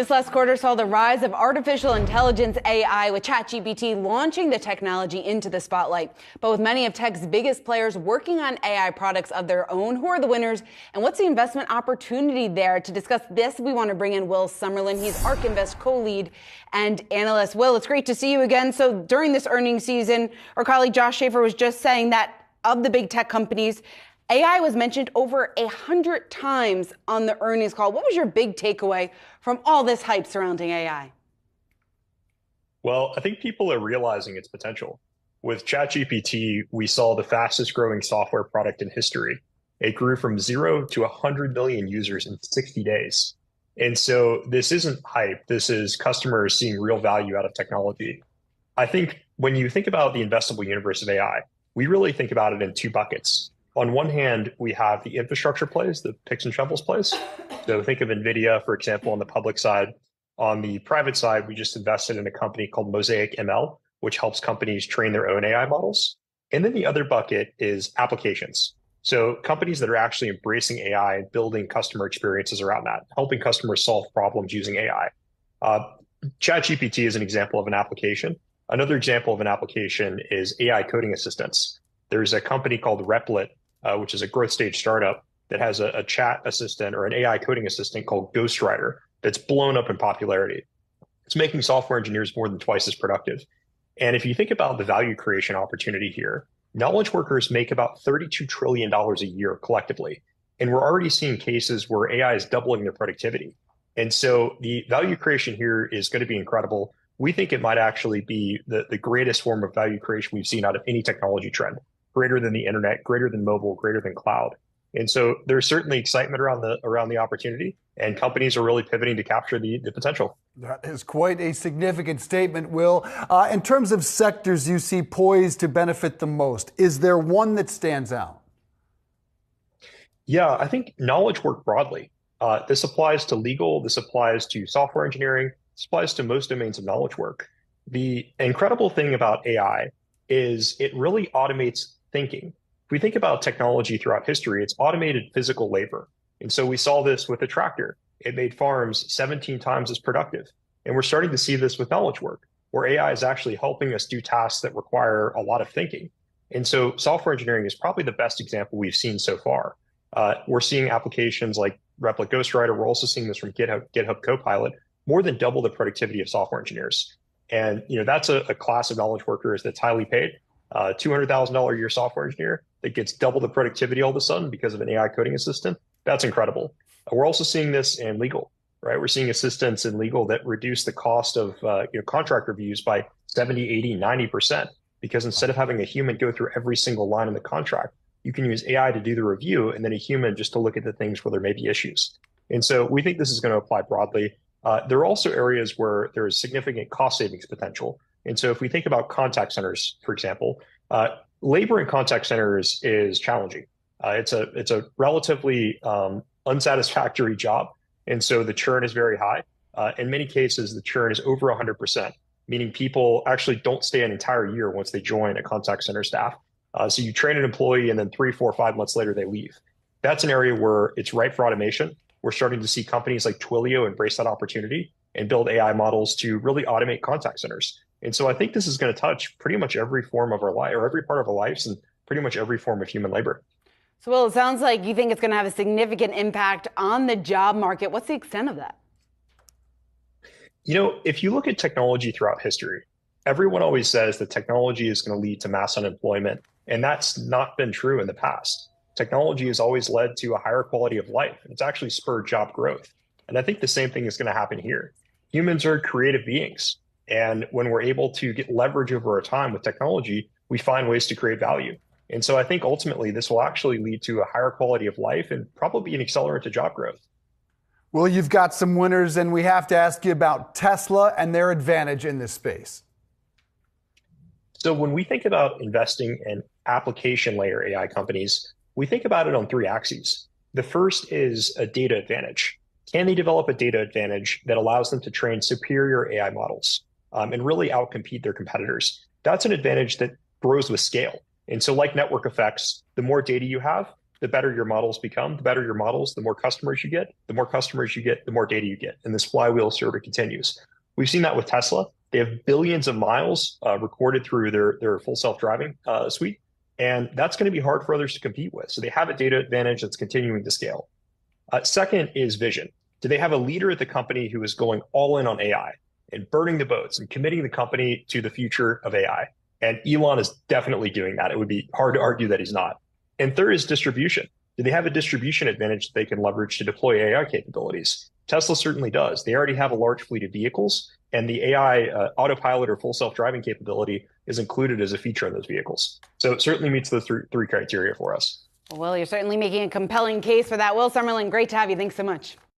This last quarter saw the rise of artificial intelligence AI with ChatGPT launching the technology into the spotlight. But with many of tech's biggest players working on AI products of their own, who are the winners and what's the investment opportunity there? To discuss this, we want to bring in Will Summerlin. He's ARK Invest co-lead and analyst. Will, it's great to see you again. So during this earnings season, our colleague Josh Schafer was just saying that of the big tech companies, AI was mentioned over a hundred times on the earnings call. What was your big takeaway from all this hype surrounding AI? Well, I think people are realizing its potential. With ChatGPT, we saw the fastest growing software product in history. It grew from zero to 100 million users in 60 days. And so this isn't hype. This is customers seeing real value out of technology. I think when you think about the investable universe of AI, we really think about it in two buckets on one hand, we have the infrastructure plays, the picks and shovels plays. So think of NVIDIA, for example, on the public side. On the private side, we just invested in a company called Mosaic ML, which helps companies train their own AI models. And then the other bucket is applications. So companies that are actually embracing AI and building customer experiences around that, helping customers solve problems using AI. Uh, ChatGPT is an example of an application. Another example of an application is AI coding assistance. There's a company called Replit uh, which is a growth stage startup that has a, a, chat assistant or an AI coding assistant called Ghostwriter that's blown up in popularity. It's making software engineers more than twice as productive. And if you think about the value creation opportunity here, knowledge workers make about $32 trillion a year collectively. And we're already seeing cases where AI is doubling their productivity. And so the value creation here is going to be incredible. We think it might actually be the, the greatest form of value creation we've seen out of any technology trend greater than the internet, greater than mobile, greater than cloud. And so there's certainly excitement around the around the opportunity, and companies are really pivoting to capture the, the potential. That is quite a significant statement, Will. Uh, in terms of sectors you see poised to benefit the most, is there one that stands out? Yeah, I think knowledge work broadly. Uh, this applies to legal, this applies to software engineering, this applies to most domains of knowledge work. The incredible thing about AI is it really automates thinking. If we think about technology throughout history, it's automated physical labor. And so we saw this with a tractor. It made farms 17 times as productive. And we're starting to see this with knowledge work, where AI is actually helping us do tasks that require a lot of thinking. And so software engineering is probably the best example we've seen so far. Uh, we're seeing applications like Replit Ghostwriter. We're also seeing this from GitHub, GitHub Copilot, more than double the productivity of software engineers. And you know that's a, a class of knowledge workers that's highly paid uh, $200,000 a year software engineer that gets double the productivity all of a sudden because of an AI coding assistant. That's incredible. We're also seeing this in legal, right? We're seeing assistants in legal that reduce the cost of uh, you know, contract reviews by 70, 80, 90%, because instead of having a human go through every single line in the contract, you can use AI to do the review and then a human just to look at the things where there may be issues. And so we think this is going to apply broadly. Uh, there are also areas where there is significant cost savings potential. And so if we think about contact centers, for example, uh, labor in contact centers is challenging. Uh, it's a it's a relatively um, unsatisfactory job, and so the churn is very high. Uh, in many cases, the churn is over 100%, meaning people actually don't stay an entire year once they join a contact center staff. Uh, so you train an employee, and then three, four, five months later, they leave. That's an area where it's ripe for automation. We're starting to see companies like Twilio embrace that opportunity and build AI models to really automate contact centers. And so I think this is going to touch pretty much every form of our life or every part of our lives and pretty much every form of human labor. So, well, it sounds like you think it's going to have a significant impact on the job market. What's the extent of that? You know, if you look at technology throughout history, everyone always says that technology is going to lead to mass unemployment. And that's not been true in the past. Technology has always led to a higher quality of life. It's actually spurred job growth. And I think the same thing is going to happen here. Humans are creative beings. And when we're able to get leverage over our time with technology, we find ways to create value. And so I think ultimately this will actually lead to a higher quality of life and probably an accelerant to job growth. Well, you've got some winners, and we have to ask you about Tesla and their advantage in this space. So, when we think about investing in application layer AI companies, we think about it on three axes. The first is a data advantage. Can they develop a data advantage that allows them to train superior AI models? Um, and really outcompete their competitors. That's an advantage that grows with scale. And so, like network effects, the more data you have, the better your models become. The better your models, the more customers you get. The more customers you get, the more data you get. And this flywheel sort of continues. We've seen that with Tesla. They have billions of miles uh, recorded through their, their full self driving uh, suite. And that's going to be hard for others to compete with. So they have a data advantage that's continuing to scale. Uh, second is vision. Do they have a leader at the company who is going all in on AI and burning the boats and committing the company to the future of AI? And Elon is definitely doing that. It would be hard to argue that he's not. And third is distribution. Do they have a distribution advantage that they can leverage to deploy AI capabilities? Tesla certainly does. They already have a large fleet of vehicles, and the AI uh, autopilot or full self driving capability is included as a feature in those vehicles. So it certainly meets the th- three criteria for us. Well, you're certainly making a compelling case for that. Will Summerlin, great to have you. Thanks so much.